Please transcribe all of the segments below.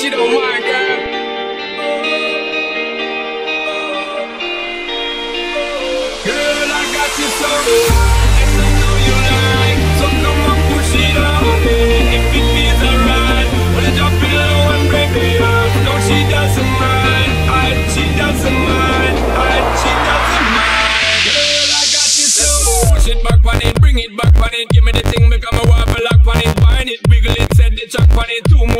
She don't mind, girl. Girl, I got you so good. I know you like. So come on, push it on me if it feels alright. Wanna low and break up? She doesn't mind. She doesn't mind. She doesn't mind. Girl, I got you so. Back it, bring it back on it. Give me the thing, make a lock on it, bind it, wiggle it, set the chuck on it, two more.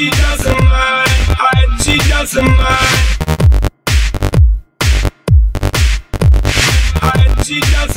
she doesn't mind. I, she doesn't mind. I, she doesn't